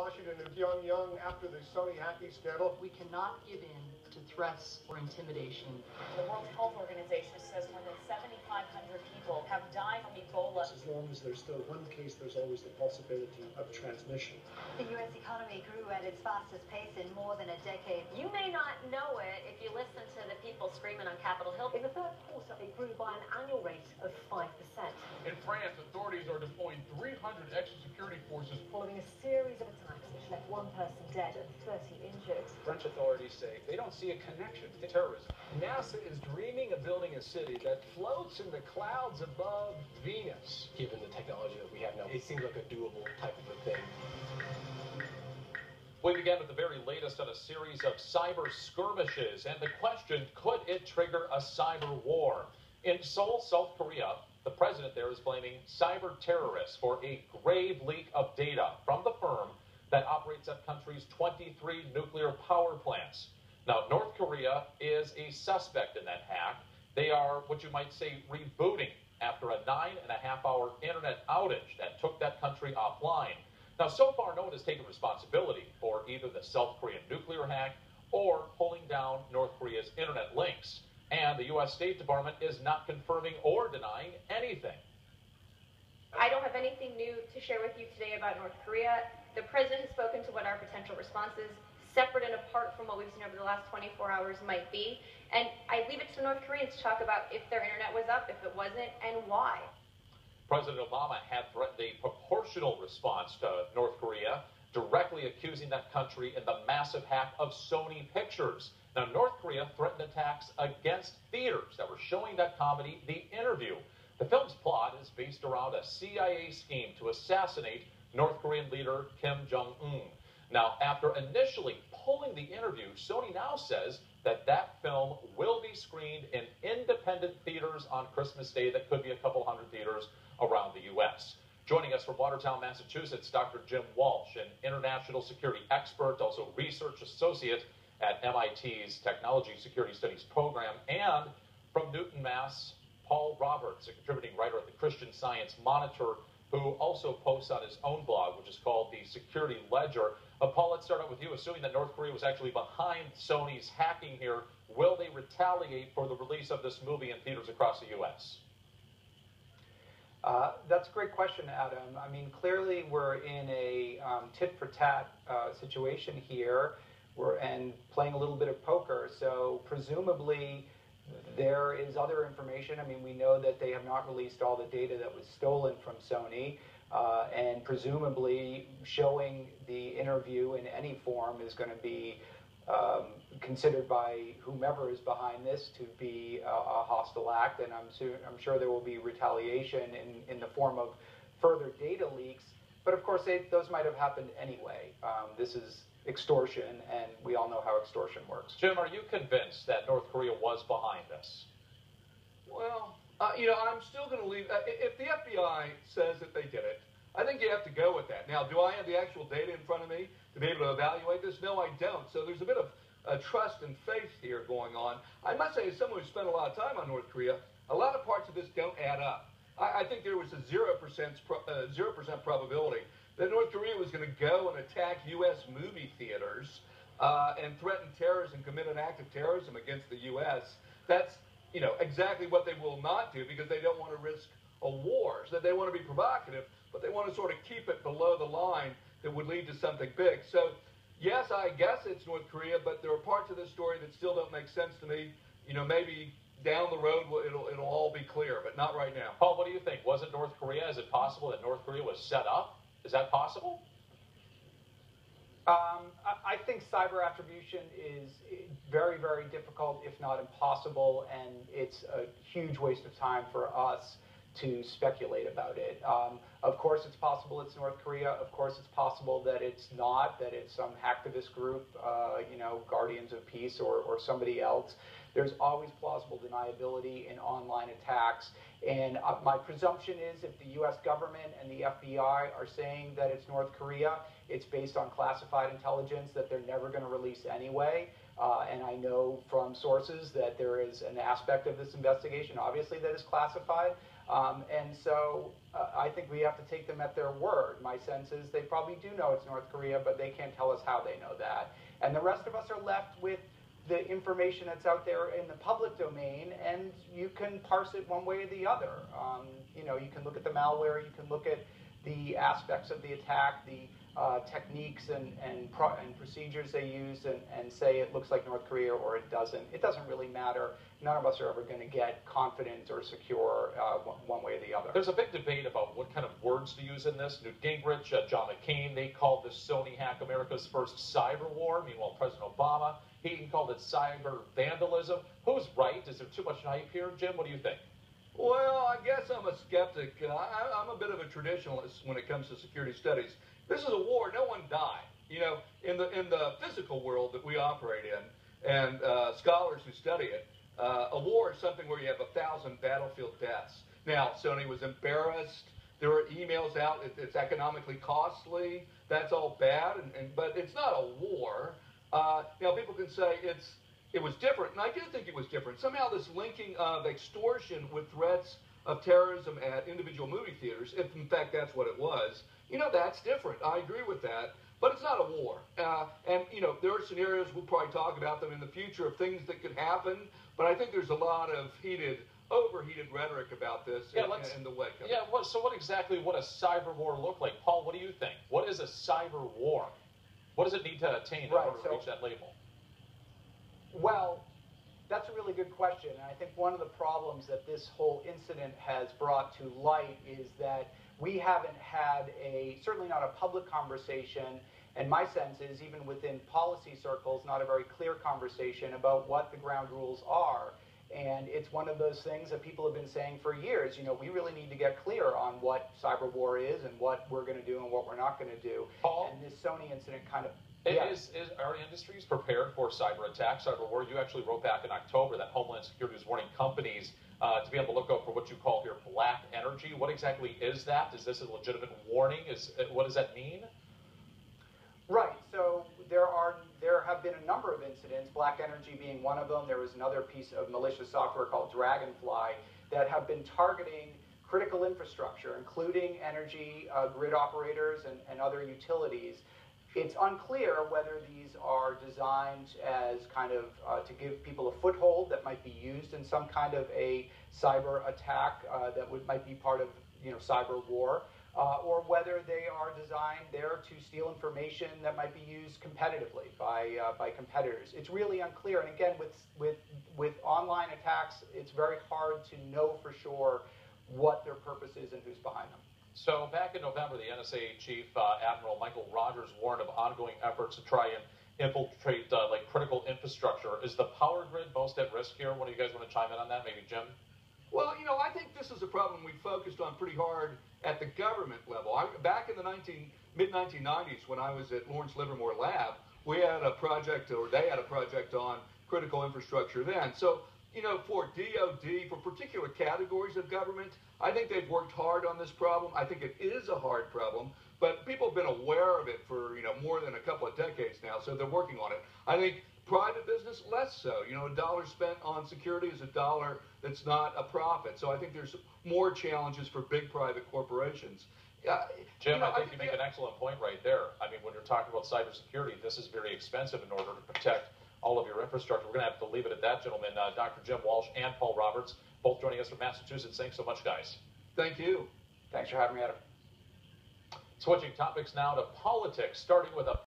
Washington and Pyongyang after the Sony hacking scandal. We cannot give in to threats or intimidation. The World Health Organization says more than 7,500 people have died from Ebola. As long as there's still one case, there's always the possibility of transmission. The U.S. economy grew at its fastest pace in more than a decade. You may not know it if you listen to the people screaming on Capitol Hill. In the third quarter, it grew by an annual rate of 5%. In France, authorities are deploying 300 extra security forces following a series of attacks which left one person dead and 30 injured. French authorities say they don't see a connection to terrorism. NASA is dreaming of building a city that floats in the clouds above Venus. Given the technology that we have now, it seems like a doable type of a thing. We began with the very latest on a series of cyber skirmishes, and the question could it trigger a cyber war? In Seoul, South Korea, the president there is blaming cyber terrorists for a grave leak of data from the firm that operates that country's 23 nuclear power plants. Now, North Korea is a suspect in that hack. They are what you might say rebooting after a nine and a half hour internet outage that took that country offline. Now, so far, no one has taken responsibility for either the South Korean nuclear hack or pulling down North Korea's internet links. And the U.S. State Department is not confirming or denying anything. I don't have anything new to share with you today about North Korea. The president has spoken to what our potential responses, separate and apart from what we've seen over the last 24 hours, might be. And I leave it to North Koreans to talk about if their internet was up, if it wasn't, and why. President Obama had threatened a proportional response to North Korea, directly accusing that country in the massive hack of Sony Pictures. Now, North Korea threatened attacks against theaters that were showing that comedy, The Interview. The film's plot is based around a CIA scheme to assassinate North Korean leader Kim Jong un. Now, after initially pulling the interview, Sony now says that that film will be screened in independent theaters on Christmas Day. That could be a couple hundred theaters around the U.S. Joining us from Watertown, Massachusetts, Dr. Jim Walsh, an international security expert, also research associate at MIT's Technology Security Studies program, and from Newton, Mass, Paul Roberts, a contributing writer at the Christian Science Monitor, who also posts on his own blog, which is called the Security Ledger. Uh, Paul, let's start out with you. Assuming that North Korea was actually behind Sony's hacking here, will they retaliate for the release of this movie in theaters across the U.S.? Uh, that's a great question, Adam. I mean, clearly we're in a um, tit for tat uh, situation here we're, and playing a little bit of poker. So, presumably, there is other information. I mean, we know that they have not released all the data that was stolen from Sony. Uh, and presumably, showing the interview in any form is going to be um, considered by whomever is behind this to be a, a hostile act, and I'm, su- I'm, sure there will be retaliation in, in the form of further data leaks. But of course, they, those might have happened anyway. Um, this is extortion, and we all know how extortion works. Jim, are you convinced that North Korea was behind this? You know, I'm still going to leave. Uh, if the FBI says that they did it, I think you have to go with that. Now, do I have the actual data in front of me to be able to evaluate this? No, I don't. So there's a bit of uh, trust and faith here going on. I must say, as someone who spent a lot of time on North Korea, a lot of parts of this don't add up. I, I think there was a 0% pro- 0% uh, probability that North Korea was going to go and attack U.S. movie theaters uh, and threaten terrorism, commit an act of terrorism against the U.S. That's you know exactly what they will not do because they don't want to risk a war. So they want to be provocative, but they want to sort of keep it below the line that would lead to something big. So yes, I guess it's North Korea, but there are parts of this story that still don't make sense to me. You know, maybe down the road it'll it'll all be clear, but not right now. Paul, what do you think? Was it North Korea? Is it possible that North Korea was set up? Is that possible? Um, I think cyber attribution is very, very difficult, if not impossible, and it's a huge waste of time for us to speculate about it. Um, of course, it's possible it's North Korea. Of course, it's possible that it's not, that it's some hacktivist group, uh, you know, Guardians of Peace or, or somebody else. There's always plausible deniability in online attacks. And uh, my presumption is if the US government and the FBI are saying that it's North Korea, it's based on classified intelligence that they're never going to release anyway. Uh, and I know from sources that there is an aspect of this investigation, obviously, that is classified. Um, and so uh, I think we have to take them at their word. My sense is they probably do know it's North Korea, but they can't tell us how they know that. And the rest of us are left with the information that's out there in the public domain, and you can parse it one way or the other. Um, you know, you can look at the malware, you can look at the aspects of the attack, the uh, techniques and, and, pro- and, procedures they use and, and, say it looks like North Korea or it doesn't. It doesn't really matter. None of us are ever going to get confident or secure uh, one, one, way or the other. There's a big debate about what kind of words to use in this. Newt Gingrich, uh, John McCain, they called this Sony hack America's first cyber war. Meanwhile, President Obama, he called it cyber vandalism. Who's right? Is there too much hype here? Jim, what do you think? Well, I guess I'm a skeptic. Uh, I, I'm a bit of a traditionalist when it comes to security studies. This is a war. No one died. You know, in the in the physical world that we operate in, and uh, scholars who study it, uh, a war is something where you have a thousand battlefield deaths. Now, Sony was embarrassed. There were emails out. It, it's economically costly. That's all bad. And, and but it's not a war. Uh, now, people can say it's it was different, and I do think it was different. Somehow, this linking of extortion with threats of terrorism at individual movie theaters, if in fact that's what it was, you know, that's different. I agree with that. But it's not a war. Uh, and, you know, there are scenarios, we'll probably talk about them in the future, of things that could happen. But I think there's a lot of heated, overheated rhetoric about this yeah, in, let's, in the wake of Yeah, what, so what exactly would a cyber war look like? Paul, what do you think? What is a cyber war? What does it need to attain in right, order so, to reach that label? Well, that's a really good question. And I think one of the problems that this whole incident has brought to light is that we haven't had a, certainly not a public conversation, and my sense is even within policy circles, not a very clear conversation about what the ground rules are. And it's one of those things that people have been saying for years. You know, we really need to get clear on what cyber war is and what we're going to do and what we're not going to do. Paul? And this Sony incident kind of yeah. Is, is, are industries prepared for cyber attacks, cyber war? You actually wrote back in October that Homeland Security is warning companies uh, to be able to look out for what you call here black energy. What exactly is that? Is this a legitimate warning? Is uh, what does that mean? Right. So there are there have been a number of incidents, black energy being one of them. There was another piece of malicious software called Dragonfly that have been targeting critical infrastructure, including energy uh, grid operators and, and other utilities. It's unclear whether these are designed as kind of uh, to give people a foothold that might be used in some kind of a cyber attack uh, that would might be part of you know cyber war, uh, or whether they are designed there to steal information that might be used competitively by uh, by competitors. It's really unclear. And again, with with with online attacks, it's very hard to know for sure what their purpose is and who's behind them. So back in November, the NSA chief uh, Admiral Michael Rogers warned of ongoing efforts to try and infiltrate uh, like critical infrastructure. Is the power grid most at risk here? One of you guys want to chime in on that? Maybe Jim. Well, you know, I think this is a problem we focused on pretty hard at the government level. I, back in the 19, mid 1990s, when I was at Lawrence Livermore Lab, we had a project, or they had a project on critical infrastructure then. So you know, for DOD, for particular categories of government, I think they've worked hard on this problem. I think it is a hard problem, but people have been aware of it for, you know, more than a couple of decades now, so they're working on it. I think private business, less so. You know, a dollar spent on security is a dollar that's not a profit. So I think there's more challenges for big private corporations. Uh, Jim, you know, I think I, you make an excellent point right there. I mean, when you're talking about cybersecurity, this is very expensive in order to protect all of your infrastructure. We're going to have to leave it at that, gentlemen. Uh, Dr. Jim Walsh and Paul Roberts, both joining us from Massachusetts. Thanks so much, guys. Thank you. Thanks for having me, Adam. Switching topics now to politics, starting with a